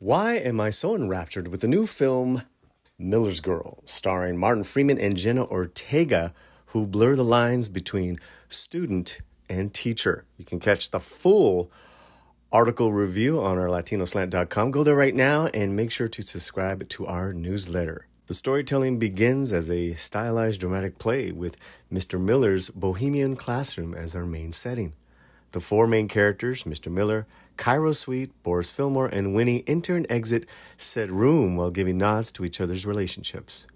Why am I so enraptured with the new film Miller's Girl, starring Martin Freeman and Jenna Ortega, who blur the lines between student and teacher? You can catch the full article review on our latinoslant.com. Go there right now and make sure to subscribe to our newsletter. The storytelling begins as a stylized dramatic play with Mr. Miller's Bohemian classroom as our main setting. The four main characters, Mr. Miller, Cairo Sweet, Boris Fillmore, and Winnie enter and exit said room while giving nods to each other's relationships.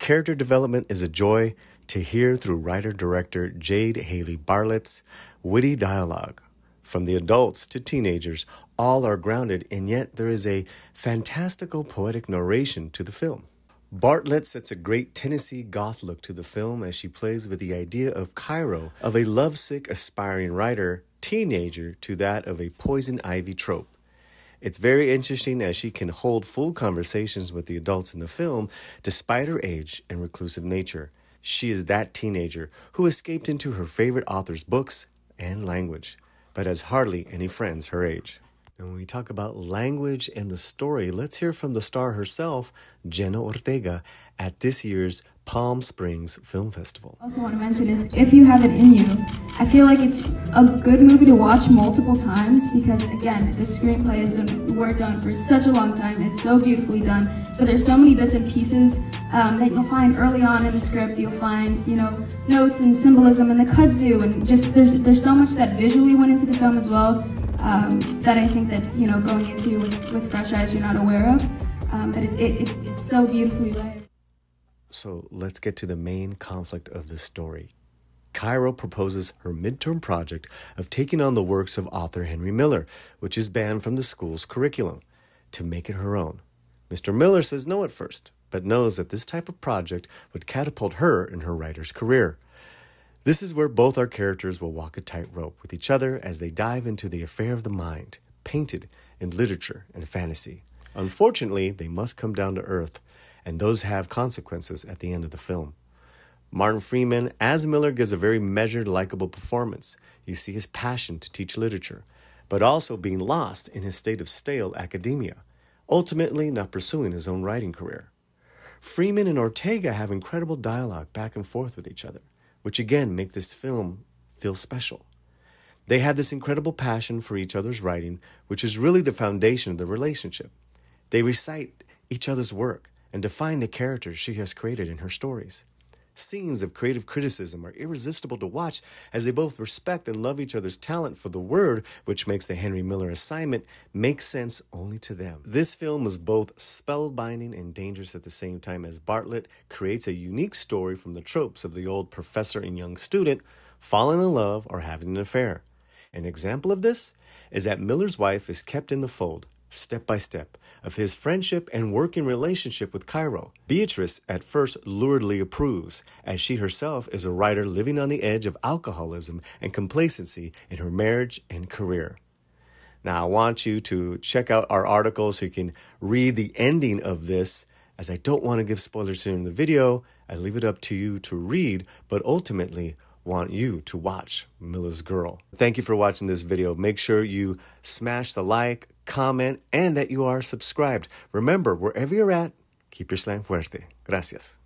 Character development is a joy to hear through writer director Jade Halley Bartlett's witty dialogue. From the adults to teenagers, all are grounded, and yet there is a fantastical poetic narration to the film. Bartlett sets a great Tennessee goth look to the film as she plays with the idea of Cairo, of a lovesick, aspiring writer teenager to that of a poison ivy trope. It's very interesting as she can hold full conversations with the adults in the film despite her age and reclusive nature. She is that teenager who escaped into her favorite author's books and language, but has hardly any friends her age. And when we talk about language and the story, let's hear from the star herself, Jenna Ortega, at this year's Palm Springs Film Festival. Also want to mention is if you have it in you, I feel like it's a good movie to watch multiple times because again, the screenplay has been worked on for such a long time. It's so beautifully done, but there's so many bits and pieces um, that you'll find early on in the script. You'll find you know notes and symbolism and the kudzu and just there's there's so much that visually went into the film as well um, that I think that you know going into with, with fresh eyes you're not aware of. Um, but it, it, it, it's so beautifully. So let's get to the main conflict of the story. Cairo proposes her midterm project of taking on the works of author Henry Miller, which is banned from the school's curriculum, to make it her own. Mr. Miller says no at first, but knows that this type of project would catapult her in her writer's career. This is where both our characters will walk a tightrope with each other as they dive into the affair of the mind, painted in literature and fantasy. Unfortunately, they must come down to earth and those have consequences at the end of the film. Martin Freeman as Miller gives a very measured, likable performance. You see his passion to teach literature, but also being lost in his state of stale academia, ultimately not pursuing his own writing career. Freeman and Ortega have incredible dialogue back and forth with each other, which again make this film feel special. They have this incredible passion for each other's writing, which is really the foundation of the relationship. They recite each other's work, and define the characters she has created in her stories. Scenes of creative criticism are irresistible to watch as they both respect and love each other's talent for the word, which makes the Henry Miller assignment make sense only to them. This film is both spellbinding and dangerous at the same time as Bartlett creates a unique story from the tropes of the old professor and young student falling in love or having an affair. An example of this is that Miller's wife is kept in the fold, step by step, of his friendship and working relationship with Cairo. Beatrice at first luridly approves, as she herself is a writer living on the edge of alcoholism and complacency in her marriage and career. Now, I want you to check out our article so you can read the ending of this. As I don't want to give spoilers here in the video, I leave it up to you to read, but ultimately, want you to watch Miller's Girl. Thank you for watching this video. Make sure you smash the like, comment, and that you are subscribed. Remember, wherever you're at, keep your slant fuerte. Gracias.